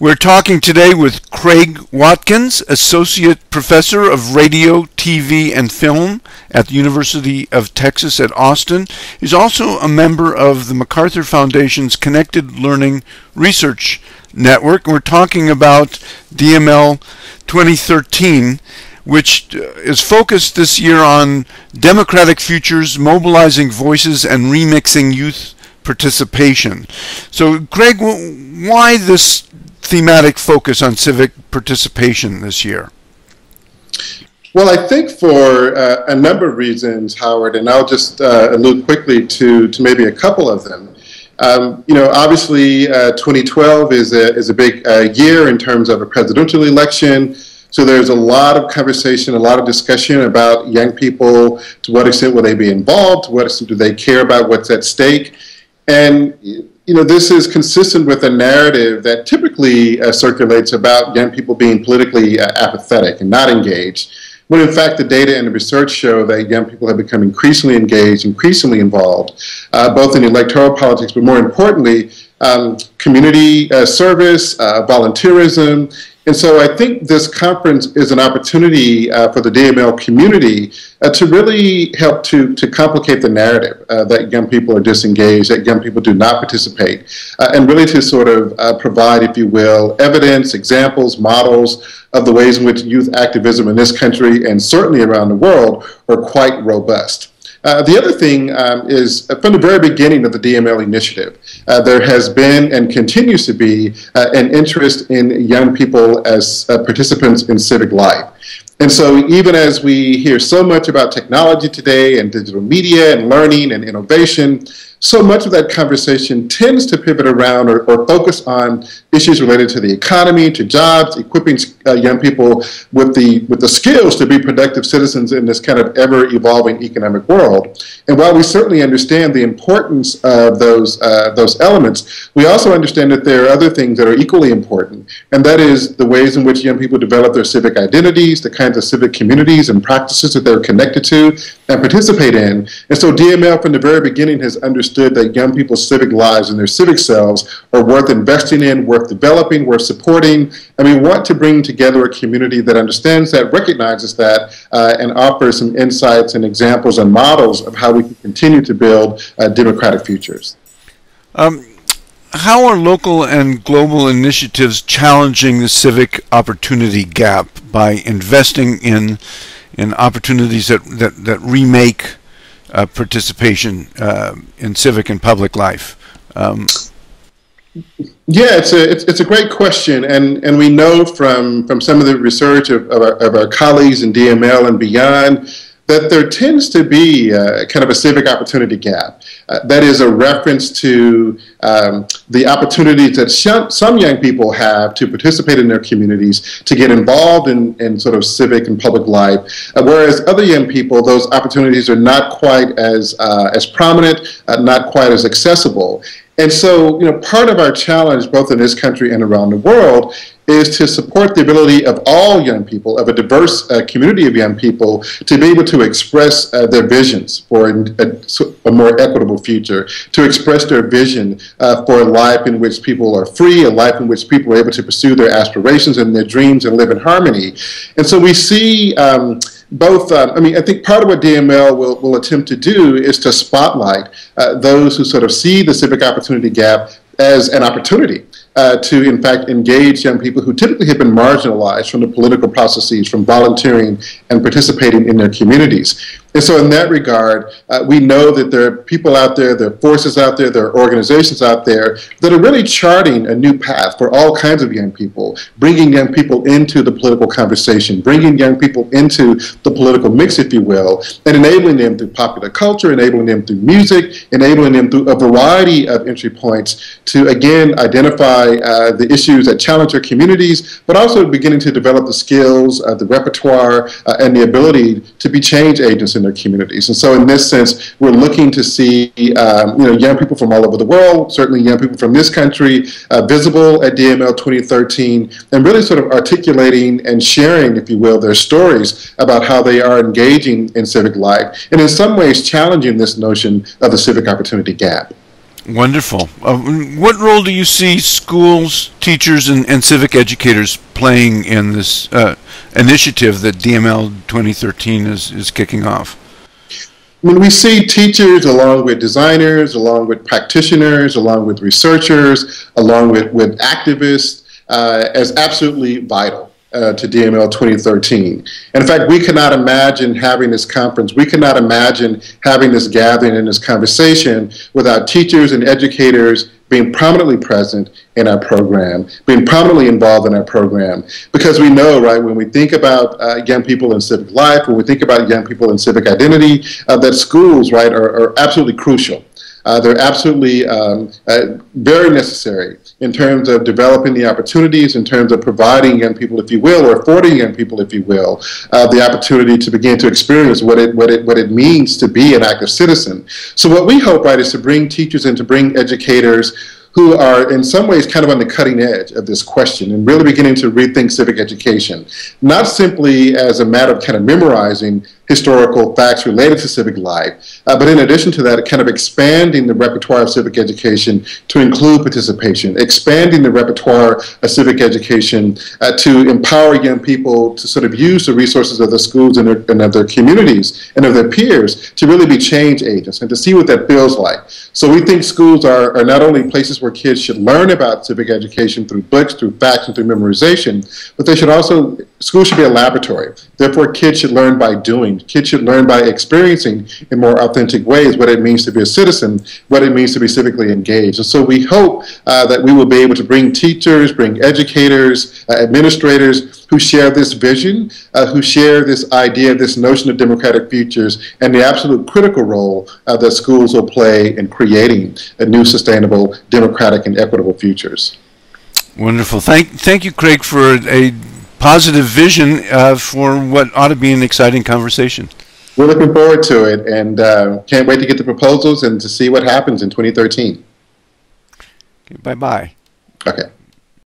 We're talking today with Craig Watkins, Associate Professor of Radio, TV, and Film at the University of Texas at Austin. He's also a member of the MacArthur Foundation's Connected Learning Research Network. We're talking about DML 2013, which uh, is focused this year on democratic futures, mobilizing voices, and remixing youth participation. So, Craig, why this thematic focus on civic participation this year? Well, I think for uh, a number of reasons, Howard, and I'll just uh, allude quickly to, to maybe a couple of them. Um, you know, obviously, uh, 2012 is a, is a big uh, year in terms of a presidential election. So there's a lot of conversation, a lot of discussion about young people. To what extent will they be involved? To what extent do they care about what's at stake? And you know, this is consistent with a narrative that typically uh, circulates about young people being politically uh, apathetic and not engaged, when in fact the data and the research show that young people have become increasingly engaged, increasingly involved, uh, both in electoral politics, but more importantly, um, community uh, service, uh, volunteerism, and so I think this conference is an opportunity uh, for the DML community uh, to really help to, to complicate the narrative uh, that young people are disengaged, that young people do not participate, uh, and really to sort of uh, provide, if you will, evidence, examples, models of the ways in which youth activism in this country and certainly around the world are quite robust. Uh, the other thing um, is uh, from the very beginning of the DML initiative, uh, there has been and continues to be uh, an interest in young people as uh, participants in civic life. And so, even as we hear so much about technology today and digital media and learning and innovation, so much of that conversation tends to pivot around or, or focus on issues related to the economy, to jobs, equipping uh, young people with the with the skills to be productive citizens in this kind of ever evolving economic world. And while we certainly understand the importance of those uh, those elements, we also understand that there are other things that are equally important, and that is the ways in which young people develop their civic identities, the kinds of civic communities and practices that they're connected to and participate in. And so DML from the very beginning has understood understood that young people's civic lives and their civic selves are worth investing in, worth developing, worth supporting. And we want to bring together a community that understands that, recognizes that, uh, and offers some insights and examples and models of how we can continue to build uh, democratic futures. Um, how are local and global initiatives challenging the civic opportunity gap by investing in in opportunities that, that, that remake uh, participation uh, in civic and public life? Um, yeah, it's a it's, it's a great question, and and we know from from some of the research of, of, our, of our colleagues in DML and beyond that there tends to be a, kind of a civic opportunity gap. Uh, that is a reference to um, the opportunities that sh- some young people have to participate in their communities, to get involved in, in sort of civic and public life, uh, whereas other young people, those opportunities are not quite as, uh, as prominent, uh, not quite as accessible. And so, you know, part of our challenge, both in this country and around the world, is to support the ability of all young people, of a diverse uh, community of young people, to be able to express uh, their visions for a, a, more equitable future, to express their vision uh, for a life in which people are free, a life in which people are able to pursue their aspirations and their dreams and live in harmony. And so we see. Um, both, uh, I mean, I think part of what DML will, will attempt to do is to spotlight uh, those who sort of see the civic opportunity gap as an opportunity uh, to, in fact, engage young people who typically have been marginalized from the political processes, from volunteering and participating in their communities. And so, in that regard, uh, we know that there are people out there, there are forces out there, there are organizations out there that are really charting a new path for all kinds of young people, bringing young people into the political conversation, bringing young people into the political mix, if you will, and enabling them through popular culture, enabling them through music, enabling them through a variety of entry points to, again, identify uh, the issues that challenge their communities, but also beginning to develop the skills, uh, the repertoire, uh, and the ability to be change agents in their communities. And so, in this sense, we're looking to see um, you know young people from all over the world, certainly young people from this country, uh, visible at DML 2013, and really sort of articulating and sharing, if you will, their stories about how they are engaging in civic life, and in some ways challenging this notion of the civic opportunity gap. Wonderful. Uh, what role do you see schools, teachers, and, and civic educators playing in this uh, initiative that DML 2013 is, is kicking off? When we see teachers along with designers, along with practitioners, along with researchers, along with, with activists uh, as absolutely vital uh, to DML 2013. And in fact, we cannot imagine having this conference, we cannot imagine having this gathering and this conversation without teachers and educators being prominently present in our program, being prominently involved in our program. Because we know, right, when we think about uh, young people in civic life, when we think about young people in civic identity, uh, that schools, right, are, are absolutely crucial. Uh, they're absolutely um, uh, very necessary in terms of developing the opportunities, in terms of providing young people, if you will, or affording young people, if you will, uh, the opportunity to begin to experience what it, what, it, what it means to be an active citizen. So what we hope, right, is to bring teachers and to bring educators who are in some ways kind of on the cutting edge of this question and really beginning to rethink civic education, not simply as a matter of kind of memorizing historical facts related to civic life. Uh, but in addition to that, kind of expanding the repertoire of civic education to include participation, expanding the repertoire of civic education uh, to empower young people to sort of use the resources of the schools and, their, and of their communities and of their peers to really be change agents and to see what that feels like. So we think schools are, are not only places where kids should learn about civic education through books, through facts, and through memorization, but they should also, schools should be a laboratory. Therefore, kids should learn by doing Kids should learn by experiencing in more authentic ways what it means to be a citizen, what it means to be civically engaged. And so we hope uh, that we will be able to bring teachers, bring educators, uh, administrators who share this vision, uh, who share this idea, this notion of democratic futures, and the absolute critical role uh, that schools will play in creating a new sustainable, democratic, and equitable futures. Wonderful. Thank, thank you, Craig, for a positive vision uh, for what ought to be an exciting conversation. We're looking forward to it and uh, can't wait to get the proposals and to see what happens in 2013. Okay, bye bye. Okay.